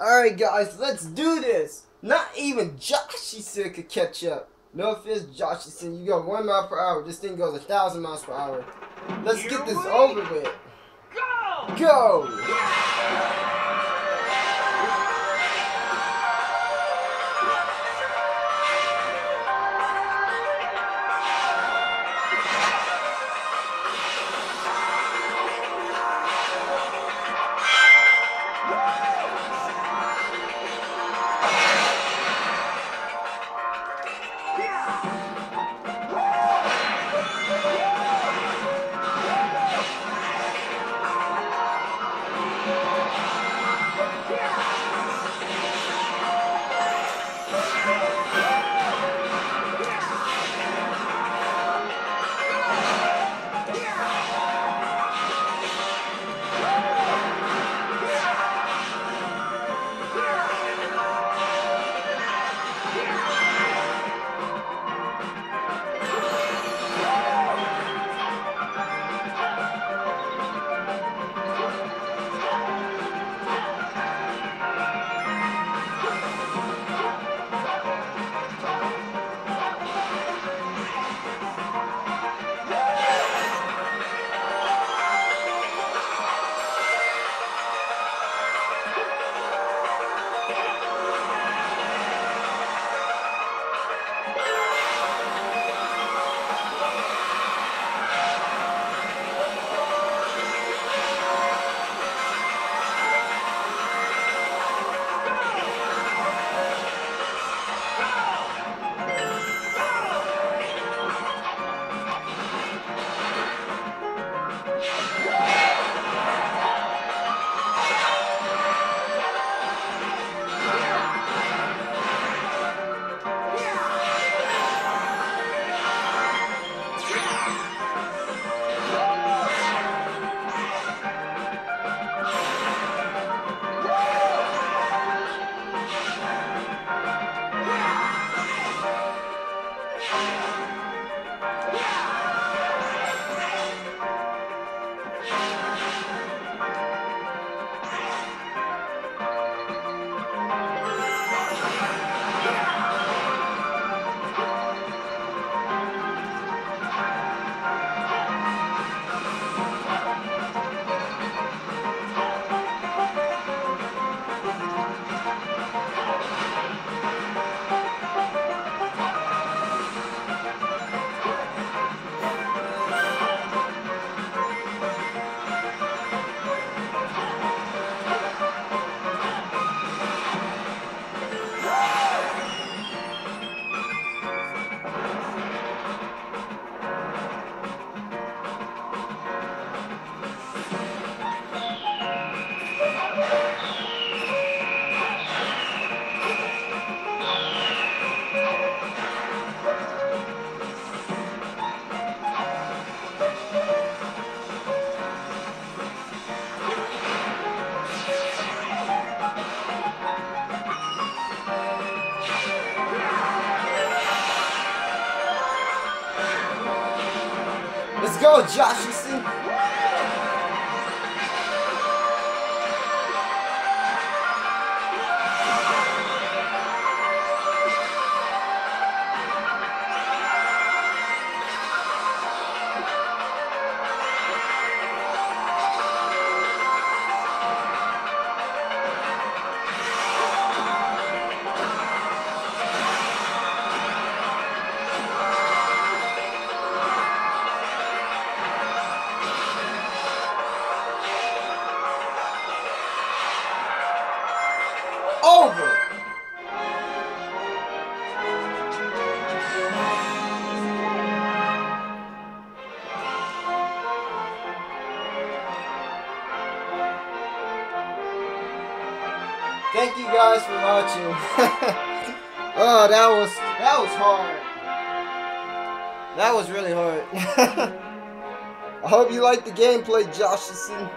Alright guys, let's do this! Not even Joshyson could catch up. No offense, Joshyson, you go one mile per hour. This thing goes a thousand miles per hour. Let's Here get this over with. Go! Go! Go, Joshyson! Thank you guys for watching. oh, that was that was hard. That was really hard. I hope you liked the gameplay, Joshyson.